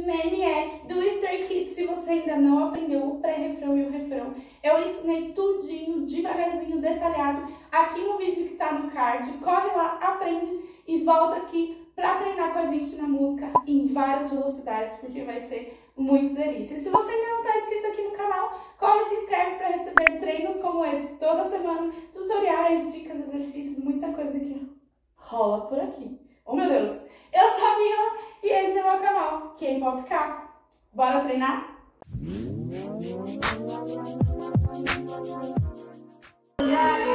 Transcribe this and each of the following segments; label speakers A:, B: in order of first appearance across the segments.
A: Maniac do Stray Kids. Se você ainda não aprendeu o pré-refrão e o refrão, eu ensinei tudinho, devagarzinho, detalhado, aqui no vídeo que tá no card. Corre lá, aprende e volta aqui pra treinar com a gente na música em várias velocidades, porque vai ser muito delícia. E se você ainda não tá inscrito aqui no canal, corre e se inscreve para receber treinos como esse toda semana, tutoriais, dicas, exercícios, muita coisa que rola por aqui. Bora treinar? Yeah,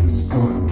A: is going.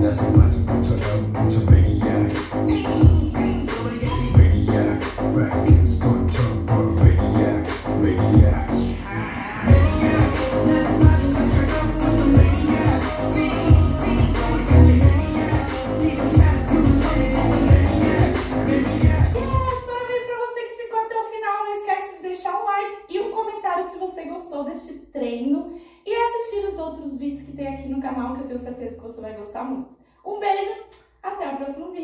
A: that's
B: 나 생마저 baby, yeah. Baby, yeah, right. Aqui no canal, que eu tenho certeza que você vai gostar muito. Um beijo, até o próximo vídeo.